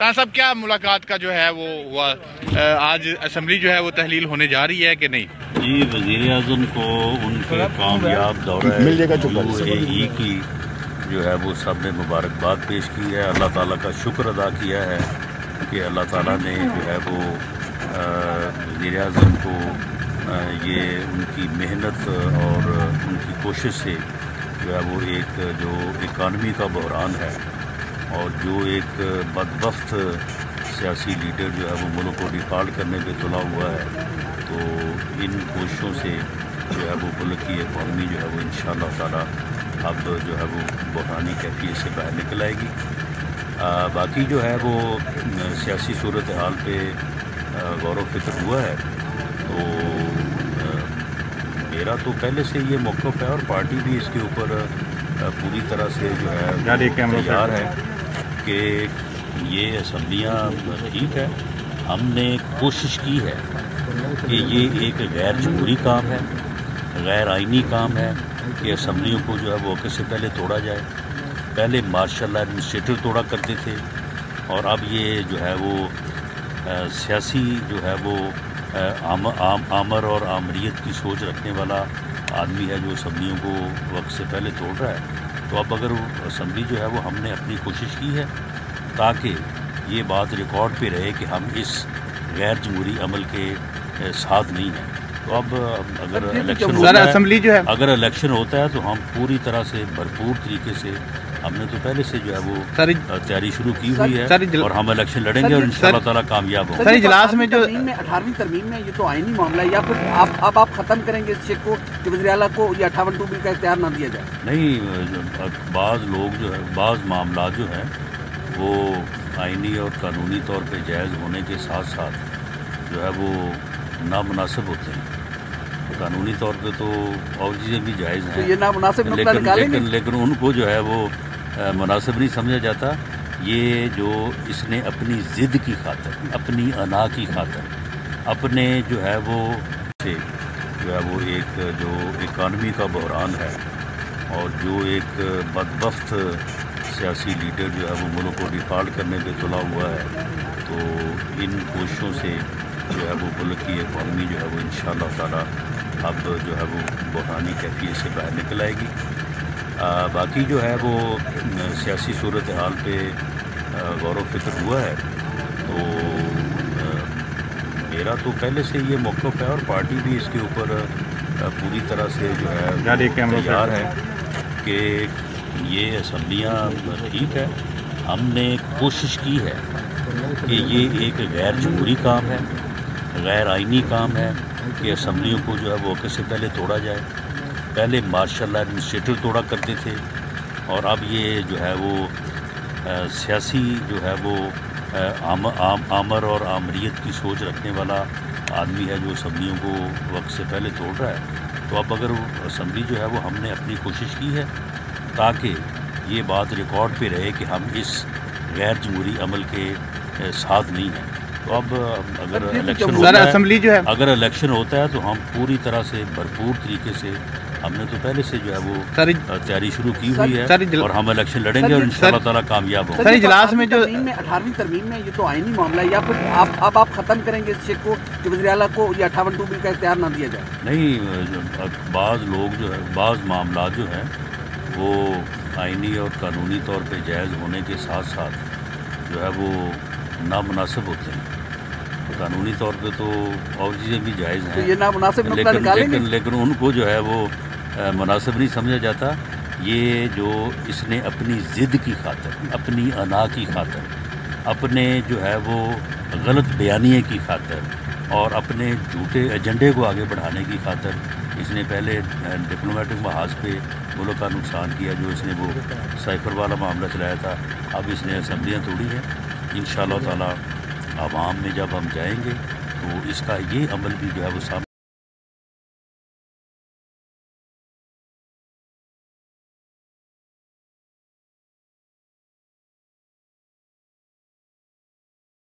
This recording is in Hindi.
साहब क्या मुलाकात का जो है वो हुआ? आज असम्बली जो है वो तहलील होने जा रही है कि नहीं? जी वज़ीर अजम को उनके कामयाब दौरा ई की जो है वो सबने मुबारकबाद पेश की है। अल्लाह ताला का शुक्र अदा किया है कि अल्लाह ताला ने जो है वो वज़ीर अजम को ये उनकी मेहनत और उनकी कोशिश से जो है वो एक जो इकानमी का बहरान है। और जो एक बदबख्त सियासी लीडर जो है वो मुल्क को डिफ़ॉल्ट करने पे तुला हुआ है। तो इन कोशिशों से जो है वो मुल्क की इकॉनमी जो है वो इन ताला अब जो है वो बहरानी कैफियत से बाहर निकल आएगी। आ, बाकी जो है वो सियासी सूरत हाल पे गौर फ़िक्र हुआ है। तो मेरा तो पहले से ये मौक़ है और पार्टी भी इसके ऊपर पूरी तरह से जो है तैयार है। कि ये असम्बलियाँ ठीक है। हमने कोशिश की है कि ये एक गैर जमहूरी काम है गैर आइनी काम है कि असम्बलियों को जो है वो से पहले तोड़ा जाए। पहले मार्शल एडमिनिस्ट्रेटिव तोड़ा करते थे और अब ये जो है वो सियासी जो है वो आम, आम, आमर और आमरीत की सोच रखने वाला आदमी है जो असम्बलियों को वक्त से पहले तोड़ रहा है। तो अब अगर असम्बली जो है वो हमने अपनी कोशिश की है ताकि ये बात रिकॉर्ड पे रहे कि हम इस गैर जमहूरी अमल के साथ नहीं हैं। तो अब अगर इलेक्शन होता है है। अगर इलेक्शन होता है तो हम पूरी तरह से भरपूर तरीके से हमने तो पहले से जो है वो तैयारी शुरू की हुई है और हम इलेक्शन लड़ेंगे और इन ताला कामयाब होंगे। सर इजलास में जो अठारहवीं तरमीम में ये तो आईनी मामला है या फिर आप अब आप ख़त्म करेंगे इस चेक को कि वजी को ये अठावन टू बिल का इख्तियार ना दिया जाए? नहीं बाज़ लोग जो है बाज़ मामला जो है वो आइनी और कानूनी तौर पर जायज़ होने के साथ साथ जो है वो नामनासिब होते हैं। कानूनी तौर पे तो और चीज़ें भी जायज़ हैं तो ये नामनासिब लेकिन लेकिन लेकिन उनको जो है वो मुनासिब नहीं समझा जाता। ये जो इसने अपनी ज़िद की खातर, अपनी अना की खातर, अपने जो है वो से जो है वो एक, जो इकानमी का बहरान है और जो एक बदबख्त सियासी लीडर जो है वो मुल्क को डिफ़ॉल्ट करने पे तुला हुआ है तो इन कोशिशों से जो है वो मुल्क की इकॉनमी जो है वो इन ताला अब जो है वो बहरानी कैफियत से बाहर निकल आएगी। बाकी जो है वो सियासी सूरत हाल पे गौर फ़िक्र हुआ है। तो मेरा तो पहले से ये मौक़ है और पार्टी भी इसके ऊपर पूरी तरह से जो है तैयार है कि ये असम्बलियाँ ठीक है। हमने कोशिश की है कि ये एक गैर जमहूरी काम है गैर आइनी काम है कि असम्बलियों को जो है वो से पहले तोड़ा जाए। पहले मार्शल एडमिनिस्ट्रेटिव तोड़ा करते थे और अब ये जो है वो सियासी जो है वो आम, आम आमर और आमरीत की सोच रखने वाला आदमी है जो असम्बलियों को वक्त से पहले तोड़ रहा है। तो अब अगर असम्बली जो है वो हमने अपनी कोशिश की है ताकि ये बात रिकॉर्ड पे रहे कि हम इस गैर जमहूरी अमल के साथ नहीं हैं। तो अब अगर इलेक्शन होता है असम्बली जो है। अगर इलेक्शन होता है तो हम पूरी तरह से भरपूर तरीके से हमने तो पहले से जो है वो तैयारी शुरू की हुई है और हम इलेक्शन लड़ेंगे और इन ताला कामयाब होंगे। सर इजलास में जो अठारहवीं तरमीम में ये तो आईनी मामला है या फिर आप अब आप ख़त्म करेंगे इस चेक को कि वजी को ये अठावन टू बिल का इख्तियार ना दिया जाए? नहीं बाज़ लोग जो है बाज़ मामला जो है वो आइनी और कानूनी तौर पर जायज़ होने के साथ साथ जो है वो नामनासिब होते हैं। तो कानूनी तौर पे तो और चीज़ें भी जायज़ हैं तो ये नामनासिब लेकिन लेकिन लेकिन उनको जो है वो मुनासिब नहीं समझा जाता। ये जो इसने अपनी ज़िद की खातर, अपनी अना की खातर, अपने जो है वो गलत बयानिए की खातर और अपने झूठे एजेंडे को आगे बढ़ाने की खातर इसने पहले डिप्लोमेटिक महाज पे मुल्क का नुकसान किया जो इसने वो साइफर वाला मामला चलाया था। अब इसने असम्बलियाँ तोड़ी हैं। इन ताला, आवाम में जब हम जाएँगे तो इसका ये अमल भी जो है वो सामने